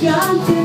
can't